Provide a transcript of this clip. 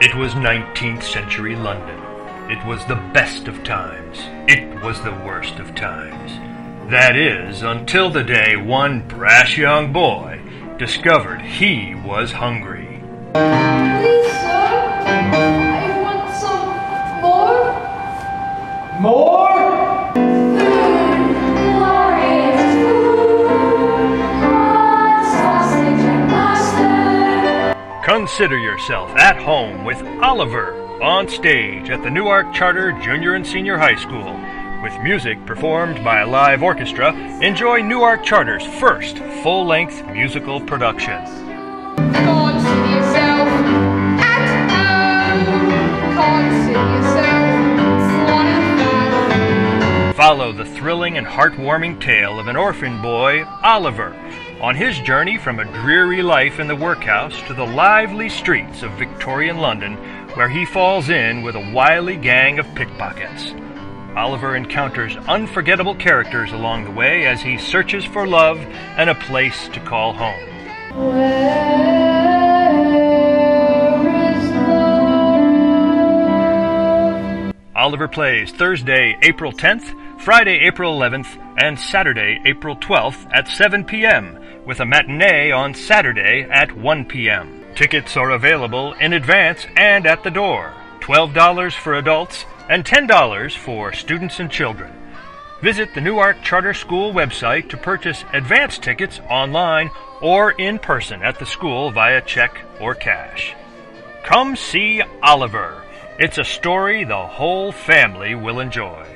It was 19th century London. It was the best of times. It was the worst of times. That is, until the day one brash young boy discovered he was hungry. Please, sir, I want some more More? Consider yourself at home with Oliver on stage at the Newark Charter Junior and Senior High School. With music performed by a live orchestra, enjoy Newark Charter's first full length musical production. Follow the thrilling and heartwarming tale of an orphan boy, Oliver, on his journey from a dreary life in the workhouse to the lively streets of Victorian London, where he falls in with a wily gang of pickpockets. Oliver encounters unforgettable characters along the way as he searches for love and a place to call home. Oliver plays Thursday, April 10th, Friday, April 11th, and Saturday, April 12th at 7 p.m., with a matinee on Saturday at 1 p.m. Tickets are available in advance and at the door. $12 for adults and $10 for students and children. Visit the Newark Charter School website to purchase advance tickets online or in person at the school via check or cash. Come see Oliver. It's a story the whole family will enjoy.